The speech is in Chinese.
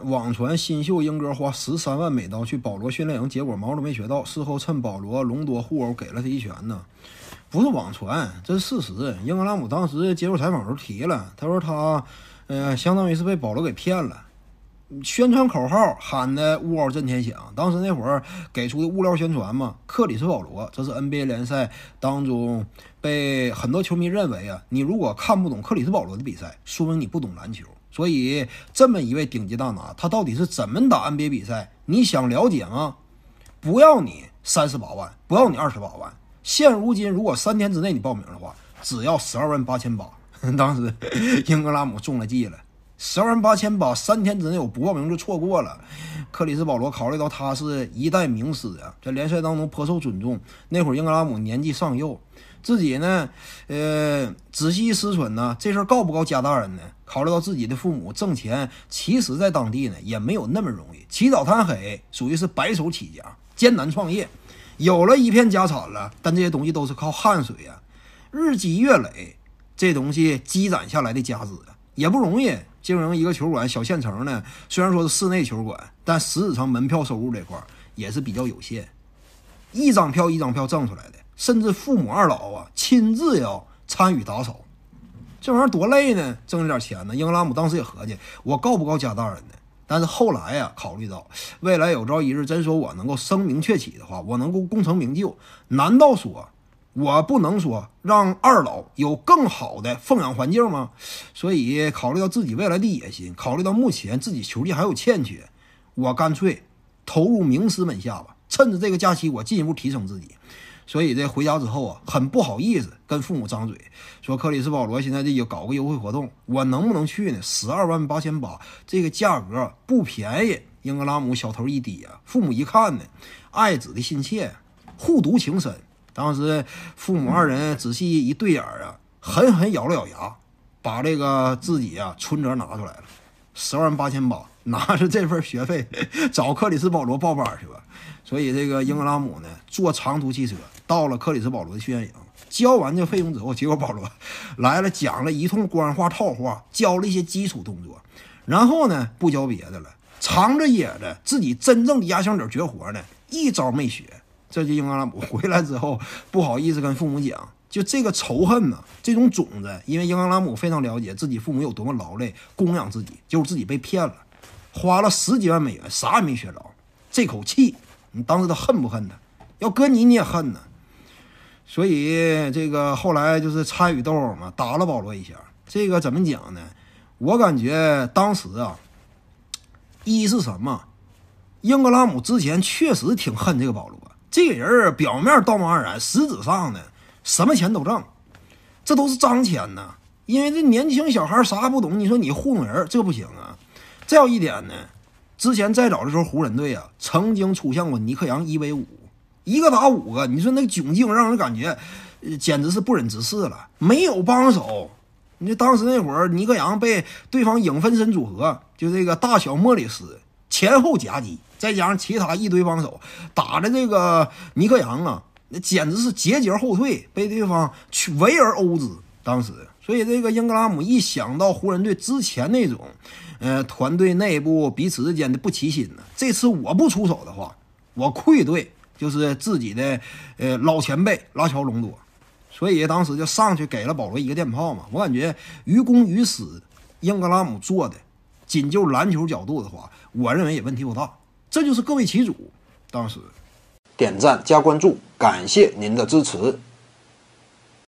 网传新秀英哥花十三万美刀去保罗训练营，结果毛都没学到。事后趁保罗隆多互殴，给了他一拳呢。不是网传，这是事实。英格拉姆当时接受采访时候提了，他说他，呃，相当于是被保罗给骗了。宣传口号喊的“乌嗷震天响”，当时那会儿给出的物料宣传嘛，克里斯保罗，这是 NBA 联赛当中被很多球迷认为啊，你如果看不懂克里斯保罗的比赛，说明你不懂篮球。所以，这么一位顶级大拿，他到底是怎么打 NBA 比赛？你想了解吗？不要你三十八万，不要你二十八万。现如今，如果三天之内你报名的话，只要十二万八千八。当时英格拉姆中了计了，十二万八千八，三天之内我不报名就错过了。克里斯保罗考虑到他是一代名师啊，在联赛当中颇受尊重。那会儿英格拉姆年纪尚幼。自己呢，呃，仔细思忖呢，这事儿告不告家大人呢？考虑到自己的父母挣钱，其实在当地呢也没有那么容易，起早贪黑，属于是白手起家，艰难创业，有了一片家产了，但这些东西都是靠汗水呀，日积月累，这东西积攒下来的家资也不容易。经营一个球馆，小县城呢，虽然说是室内球馆，但实质上门票收入这块也是比较有限，一张票一张票挣出来的。甚至父母二老啊亲自要参与打扫，这玩意儿多累呢！挣这点钱呢。英格拉姆当时也合计，我告不告家大人呢？但是后来呀，考虑到未来有朝一日真说我能够声名鹊起的话，我能够功成名就，难道说我不能说让二老有更好的奉养环境吗？所以考虑到自己未来的野心，考虑到目前自己球技还有欠缺，我干脆投入名师门下吧。趁着这个假期，我进一步提升自己。所以这回家之后啊，很不好意思跟父母张嘴说克里斯保罗现在这个搞个优惠活动，我能不能去呢？十二万八千八，这个价格不便宜。英格拉姆小头一低啊，父母一看呢，爱子的心切，护犊情深。当时父母二人仔细一对眼啊，狠狠咬了咬牙，把这个自己啊存折拿出来了，十万八千八，拿着这份学费找克里斯保罗报班去吧。所以这个英格拉姆呢，坐长途汽车到了克里斯保罗的训练营，交完这费用之后，结果保罗来了，讲了一通官话套话，教了一些基础动作，然后呢，不教别的了，藏着掖着自己真正的压箱底绝活呢，一招没学。这就英格拉姆 回来之后，不好意思跟父母讲，就这个仇恨呢，这种种子，因为英格拉姆非常了解自己父母有多么劳累供养自己，就是自己被骗了，花了十几万美元，啥也没学着，这口气。你当时他恨不恨他？要搁你你也恨呢。所以这个后来就是参与斗殴嘛，打了保罗一下。这个怎么讲呢？我感觉当时啊，一是什么？英格拉姆之前确实挺恨这个保罗。这个人表面道貌岸然，实质上呢什么钱都挣，这都是脏钱呢。因为这年轻小孩啥也不懂，你说你糊弄人，这不行啊。再有一点呢。之前再早的时候，湖人队啊曾经出现过尼克杨一 v 五，一个打五个，你说那个窘境让人感觉，简直是不忍直视了。没有帮手，你说当时那会儿尼克杨被对方影分身组合，就这个大小莫里斯前后夹击，再加上其他一堆帮手，打的这个尼克杨啊，那简直是节节后退，被对方去围而殴之。当时，所以这个英格拉姆一想到湖人队之前那种。呃，团队内部彼此之间的不齐心呢。这次我不出手的话，我愧对就是自己的呃老前辈拉乔隆多，所以当时就上去给了保罗一个电炮嘛。我感觉于公于私，英格拉姆做的，仅就篮球角度的话，我认为也问题不大。这就是各为其主。当时点赞加关注，感谢您的支持。